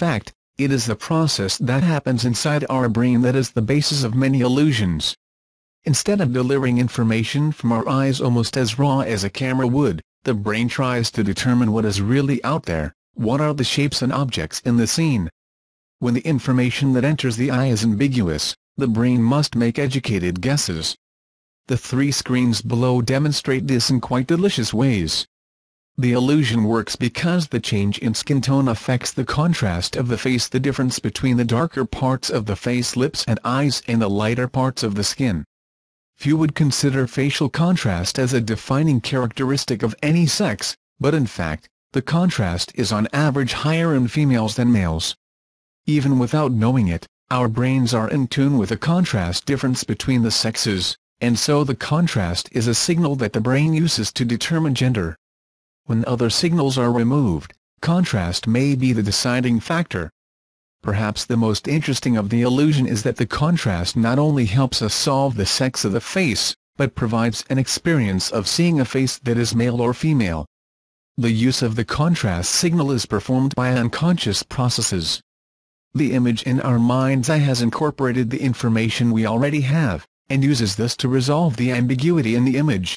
In fact, it is the process that happens inside our brain that is the basis of many illusions. Instead of delivering information from our eyes almost as raw as a camera would, the brain tries to determine what is really out there, what are the shapes and objects in the scene. When the information that enters the eye is ambiguous, the brain must make educated guesses. The three screens below demonstrate this in quite delicious ways. The illusion works because the change in skin tone affects the contrast of the face the difference between the darker parts of the face lips and eyes and the lighter parts of the skin. Few would consider facial contrast as a defining characteristic of any sex, but in fact, the contrast is on average higher in females than males. Even without knowing it, our brains are in tune with the contrast difference between the sexes, and so the contrast is a signal that the brain uses to determine gender. When other signals are removed, contrast may be the deciding factor. Perhaps the most interesting of the illusion is that the contrast not only helps us solve the sex of the face, but provides an experience of seeing a face that is male or female. The use of the contrast signal is performed by unconscious processes. The image in our mind's eye has incorporated the information we already have, and uses this to resolve the ambiguity in the image.